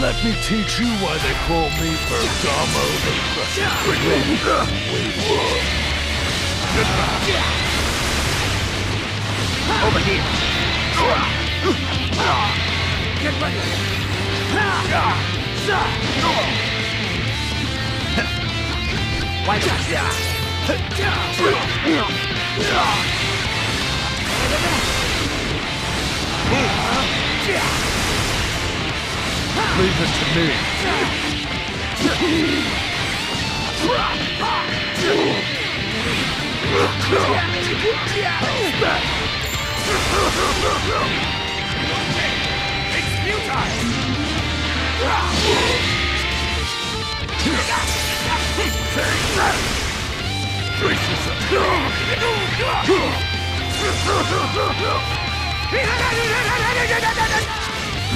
Let me teach you why they call me Bergamo the Crusher. Over here. Get ready. Why Leave it to me. It's futile!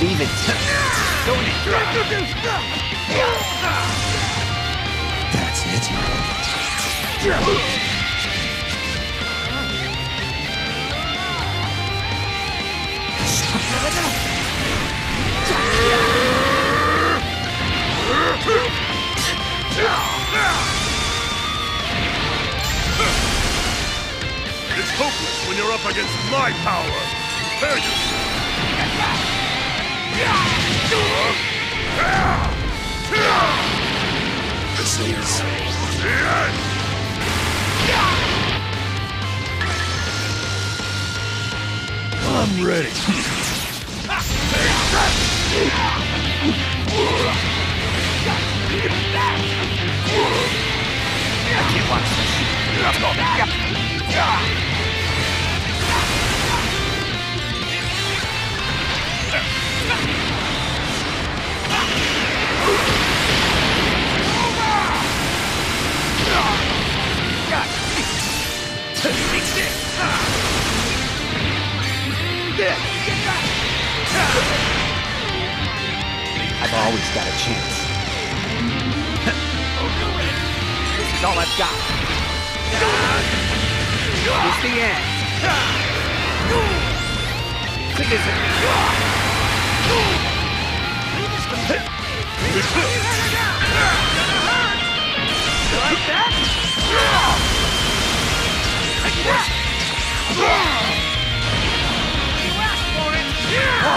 Leave it. Don't need That's it. It's hopeless when you're up against my power. Prepare yourself. This is. the end. I'm ready. I watch this. Let's go. I've always got a chance. This is all I've got. It's the end. This. Like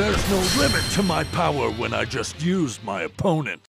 There's no limit to my power when I just use my opponent.